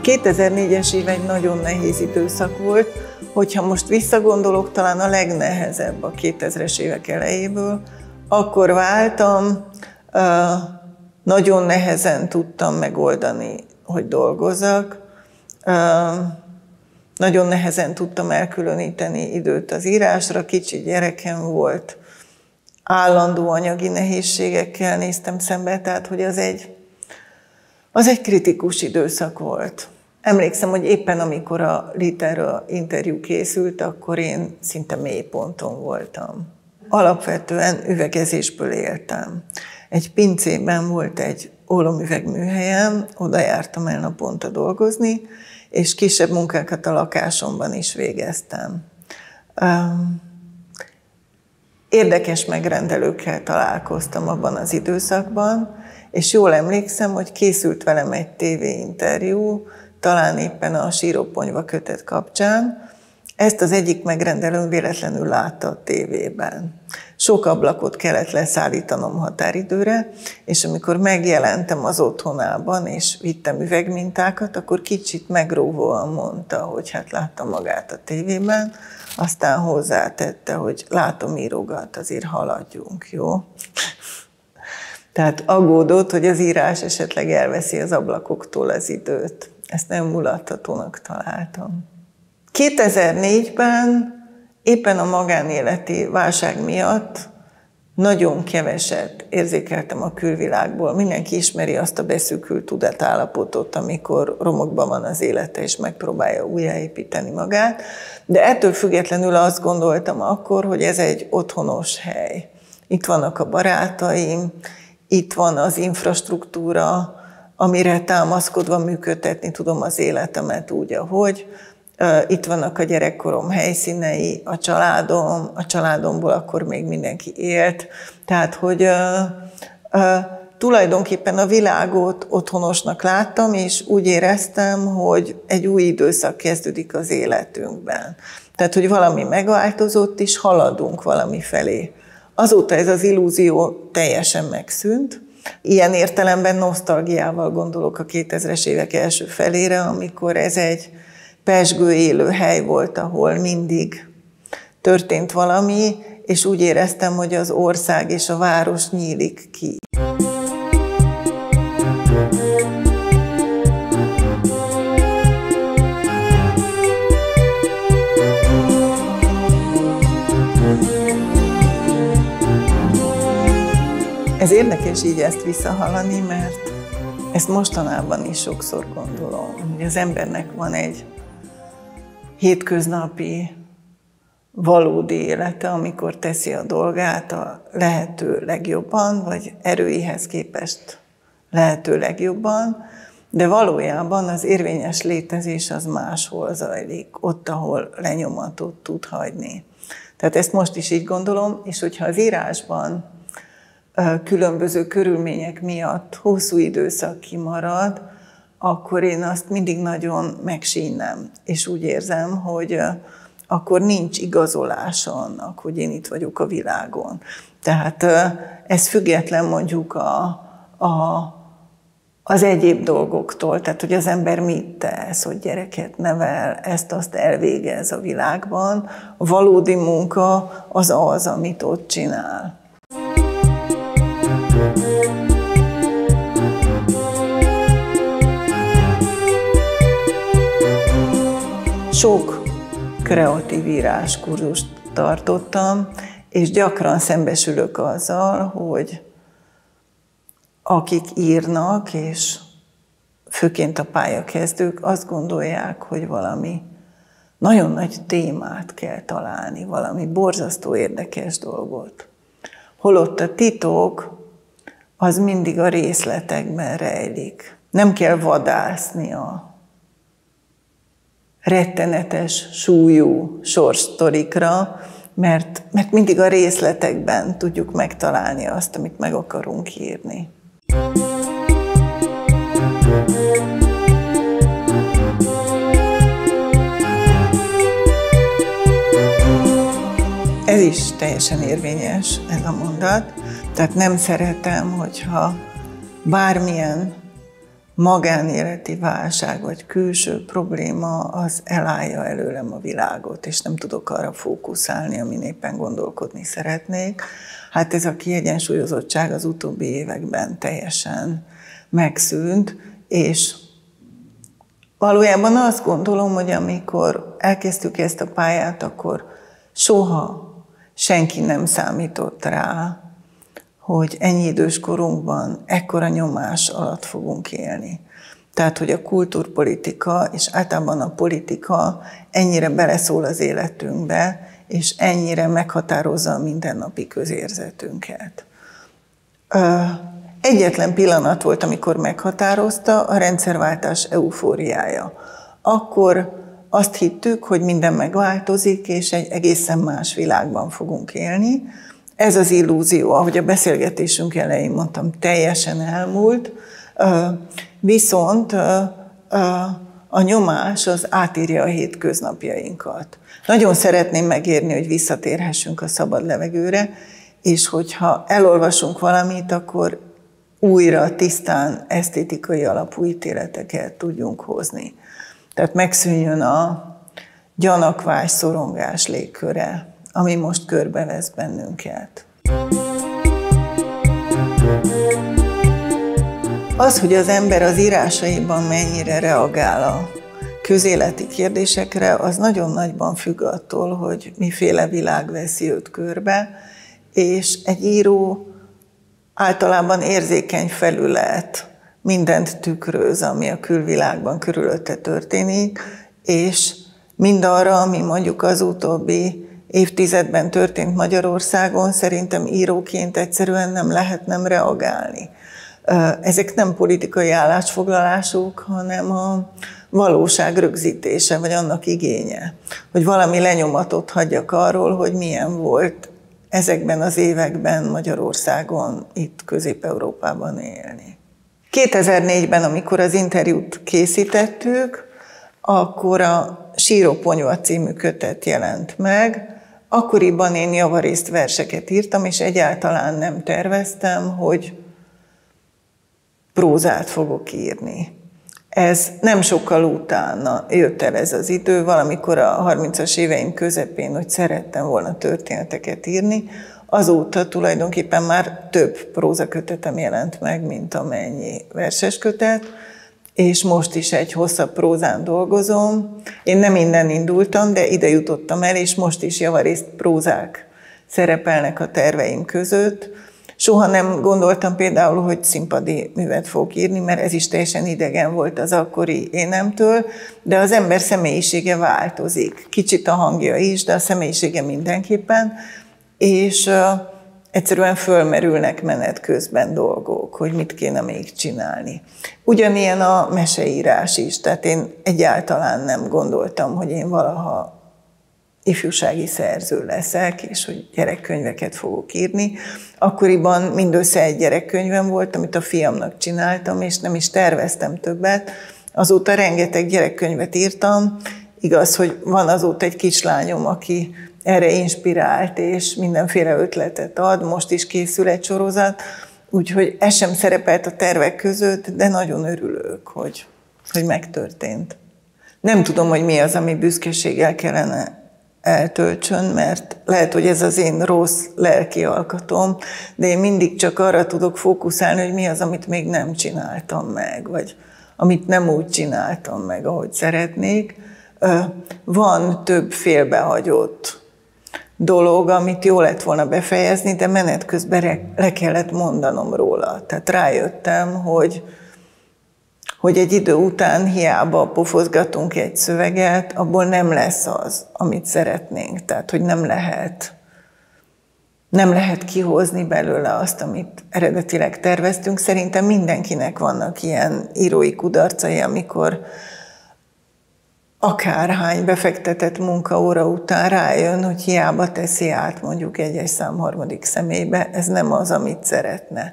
A 2004-es év egy nagyon nehéz időszak volt, hogyha most visszagondolok, talán a legnehezebb a 2000-es évek elejéből. Akkor váltam, nagyon nehezen tudtam megoldani, hogy dolgozzak. Nagyon nehezen tudtam elkülöníteni időt az írásra, kicsi gyerekem volt, állandó anyagi nehézségekkel néztem szembe, tehát hogy az egy, az egy kritikus időszak volt. Emlékszem, hogy éppen amikor a Literről interjú készült, akkor én szinte mély ponton voltam. Alapvetően üvegezésből éltem. Egy pincében volt egy ólomüvegműhelyem, oda jártam el naponta dolgozni, és kisebb munkákat a lakásomban is végeztem. Érdekes megrendelőkkel találkoztam abban az időszakban, és jól emlékszem, hogy készült velem egy tévéinterjú, talán éppen a síróponyva kötet kapcsán. Ezt az egyik megrendelőm véletlenül látta a tévében. Sok ablakot kellett leszállítanom határidőre, és amikor megjelentem az otthonában, és vittem üvegmintákat, akkor kicsit megróvóan mondta, hogy hát látta magát a tévében, aztán hozzátette, hogy látom írogat, azért haladjunk, jó? Tehát aggódott, hogy az írás esetleg elveszi az ablakoktól az időt. Ezt nem mulattatónak találtam. 2004-ben éppen a magánéleti válság miatt nagyon keveset érzékeltem a külvilágból. Mindenki ismeri azt a beszűkült tudatállapotot, amikor romokban van az élete, és megpróbálja újjáépíteni magát. De ettől függetlenül azt gondoltam akkor, hogy ez egy otthonos hely. Itt vannak a barátaim, itt van az infrastruktúra, amire támaszkodva működtetni tudom az életemet úgy, ahogy. Itt vannak a gyerekkorom helyszínei, a családom, a családomból akkor még mindenki élt. Tehát, hogy tulajdonképpen a világot otthonosnak láttam, és úgy éreztem, hogy egy új időszak kezdődik az életünkben. Tehát, hogy valami megváltozott, és haladunk valami felé. Azóta ez az illúzió teljesen megszűnt, Ilyen értelemben nosztalgiával gondolok a 2000-es évek első felére, amikor ez egy pesgő élő hely volt, ahol mindig történt valami, és úgy éreztem, hogy az ország és a város nyílik ki. Ez érdekes így ezt visszahallani, mert ezt mostanában is sokszor gondolom, hogy az embernek van egy hétköznapi, valódi élete, amikor teszi a dolgát a lehető legjobban, vagy erőihez képest lehető legjobban, de valójában az érvényes létezés az máshol zajlik, ott, ahol lenyomatot tud hagyni. Tehát ezt most is így gondolom, és hogyha az írásban különböző körülmények miatt hosszú időszak kimarad, akkor én azt mindig nagyon megsínem, és úgy érzem, hogy akkor nincs igazolása annak, hogy én itt vagyok a világon. Tehát ez független mondjuk a, a, az egyéb dolgoktól, tehát hogy az ember mit tesz, hogy gyereket nevel, ezt-azt elvégez a világban. A valódi munka az az, amit ott csinál. Sok kreatív írás kurzust tartottam, és gyakran szembesülök azzal, hogy akik írnak, és főként a pályakezdők azt gondolják, hogy valami nagyon nagy témát kell találni, valami borzasztó érdekes dolgot. Holott a titok az mindig a részletekben rejlik. Nem kell vadászni a rettenetes súlyú sorsztorikra, mert, mert mindig a részletekben tudjuk megtalálni azt, amit meg akarunk írni. Ez is teljesen érvényes, ez a mondat. Tehát nem szeretem, hogyha bármilyen magánéleti válság vagy külső probléma az elállja előlem a világot, és nem tudok arra fókuszálni, amin éppen gondolkodni szeretnék. Hát ez a kiegyensúlyozottság az utóbbi években teljesen megszűnt, és valójában azt gondolom, hogy amikor elkezdtük ezt a pályát, akkor soha senki nem számított rá, hogy ennyi idős korunkban ekkora nyomás alatt fogunk élni. Tehát, hogy a kultúrpolitika és általában a politika ennyire beleszól az életünkbe, és ennyire meghatározza a mindennapi közérzetünket. Egyetlen pillanat volt, amikor meghatározta a rendszerváltás eufóriája. Akkor azt hittük, hogy minden megváltozik, és egy egészen más világban fogunk élni. Ez az illúzió, ahogy a beszélgetésünk elején mondtam, teljesen elmúlt, viszont a nyomás az átírja a hétköznapjainkat. Nagyon szeretném megérni, hogy visszatérhessünk a szabad levegőre, és hogyha elolvasunk valamit, akkor újra tisztán esztétikai alapú ítéleteket tudjunk hozni. Tehát megszűnjön a gyanakvás, szorongás légköre, ami most körbevesz bennünket. Az, hogy az ember az írásaiban mennyire reagál a közéleti kérdésekre, az nagyon nagyban függ attól, hogy miféle világ veszi őt körbe, és egy író általában érzékeny felület, mindent tükröz, ami a külvilágban körülötte történik, és mindarra, ami mondjuk az utóbbi évtizedben történt Magyarországon, szerintem íróként egyszerűen nem lehet nem reagálni. Ezek nem politikai állásfoglalások, hanem a valóság rögzítése, vagy annak igénye, hogy valami lenyomatot hagyjak arról, hogy milyen volt ezekben az években Magyarországon, itt Közép-Európában élni. 2004-ben, amikor az interjút készítettük, akkor a Síró Ponyva című kötet jelent meg. Akkoriban én javarészt verseket írtam, és egyáltalán nem terveztem, hogy prózát fogok írni. Ez nem sokkal utána jött el ez az idő, valamikor a 30-as éveim közepén, hogy szerettem volna történeteket írni, azóta tulajdonképpen már több prózakötetem jelent meg, mint amennyi verses kötet, és most is egy hosszabb prózán dolgozom. Én nem innen indultam, de ide jutottam el, és most is javarészt prózák szerepelnek a terveim között. Soha nem gondoltam például, hogy színpadi művet fogok írni, mert ez is teljesen idegen volt az akkori énemtől, de az ember személyisége változik. Kicsit a hangja is, de a személyisége mindenképpen, és egyszerűen fölmerülnek menet közben dolgok, hogy mit kéne még csinálni. Ugyanilyen a meseírás is, tehát én egyáltalán nem gondoltam, hogy én valaha ifjúsági szerző leszek, és hogy gyerekkönyveket fogok írni. Akkoriban mindössze egy gyerekkönyvem volt, amit a fiamnak csináltam, és nem is terveztem többet. Azóta rengeteg gyerekkönyvet írtam. Igaz, hogy van azóta egy kislányom, aki erre inspirált, és mindenféle ötletet ad. Most is készül egy sorozat, úgyhogy ez sem szerepelt a tervek között, de nagyon örülök, hogy, hogy megtörtént. Nem tudom, hogy mi az, ami büszkeséggel kellene eltöltsön, mert lehet, hogy ez az én rossz lelki alkatom, de én mindig csak arra tudok fókuszálni, hogy mi az, amit még nem csináltam meg, vagy amit nem úgy csináltam meg, ahogy szeretnék. Van több félbehagyott dolog, amit jó lett volna befejezni, de menet közben le kellett mondanom róla. Tehát rájöttem, hogy, hogy egy idő után hiába pofozgatunk egy szöveget, abból nem lesz az, amit szeretnénk. Tehát, hogy nem lehet nem lehet kihozni belőle azt, amit eredetileg terveztünk. Szerintem mindenkinek vannak ilyen írói kudarcai, amikor akárhány befektetett munkaóra után rájön, hogy hiába teszi át mondjuk egy-egy szám harmadik személybe, ez nem az, amit szeretne.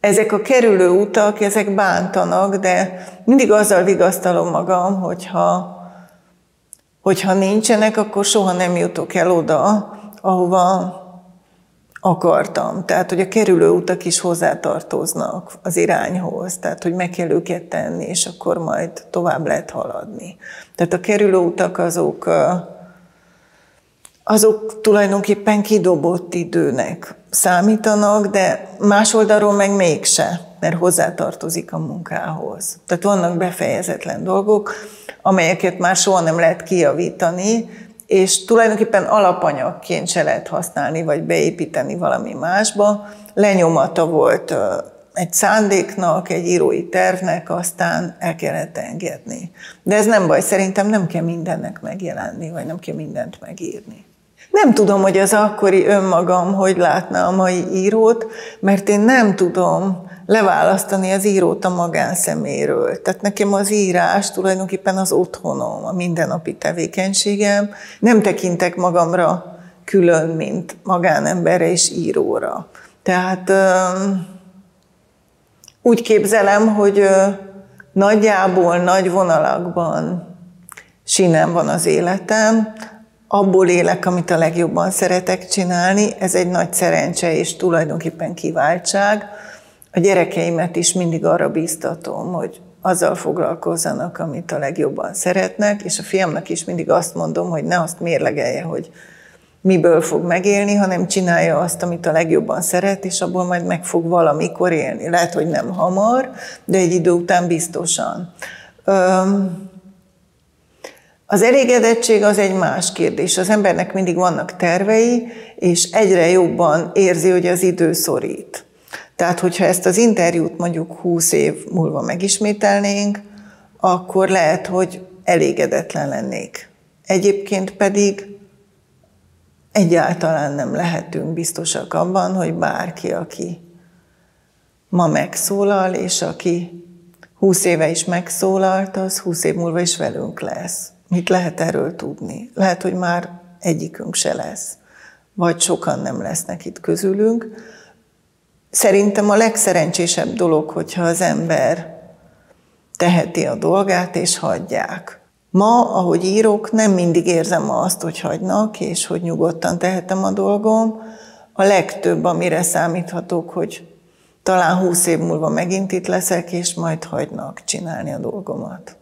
Ezek a kerülő utak, ezek bántanak, de mindig azzal vigasztalom magam, hogyha, hogyha nincsenek, akkor soha nem jutok el oda, ahova, akartam. Tehát, hogy a kerülő utak is hozzátartoznak az irányhoz, tehát, hogy meg kell őket tenni, és akkor majd tovább lehet haladni. Tehát a kerülő utak azok, azok tulajdonképpen kidobott időnek számítanak, de más oldalról meg mégse, mert hozzátartozik a munkához. Tehát vannak befejezetlen dolgok, amelyeket már soha nem lehet kijavítani, és tulajdonképpen alapanyagként se lehet használni, vagy beépíteni valami másba. Lenyomata volt egy szándéknak, egy írói tervnek, aztán el kellett engedni. De ez nem baj, szerintem nem kell mindennek megjelenni, vagy nem kell mindent megírni. Nem tudom, hogy az akkori önmagam hogy látna a mai írót, mert én nem tudom leválasztani az írót a magánszeméről. Tehát nekem az írás tulajdonképpen az otthonom, a mindennapi tevékenységem. Nem tekintek magamra külön, mint magánemberre és íróra. Tehát úgy képzelem, hogy nagyjából, nagy vonalakban sinem van az életem, abból élek, amit a legjobban szeretek csinálni. Ez egy nagy szerencse és tulajdonképpen kiváltság. A gyerekeimet is mindig arra bíztatom, hogy azzal foglalkozzanak, amit a legjobban szeretnek, és a fiamnak is mindig azt mondom, hogy ne azt mérlegelje, hogy miből fog megélni, hanem csinálja azt, amit a legjobban szeret, és abból majd meg fog valamikor élni. Lehet, hogy nem hamar, de egy idő után biztosan. Az elégedettség az egy más kérdés. Az embernek mindig vannak tervei, és egyre jobban érzi, hogy az idő szorít. Tehát, hogyha ezt az interjút mondjuk 20 év múlva megismételnénk, akkor lehet, hogy elégedetlen lennék. Egyébként pedig egyáltalán nem lehetünk biztosak abban, hogy bárki, aki ma megszólal, és aki 20 éve is megszólalt, az 20 év múlva is velünk lesz. Mit lehet erről tudni? Lehet, hogy már egyikünk se lesz, vagy sokan nem lesznek itt közülünk. Szerintem a legszerencsésebb dolog, hogyha az ember teheti a dolgát, és hagyják. Ma, ahogy írok, nem mindig érzem azt, hogy hagynak, és hogy nyugodtan tehetem a dolgom. A legtöbb, amire számíthatok, hogy talán húsz év múlva megint itt leszek, és majd hagynak csinálni a dolgomat.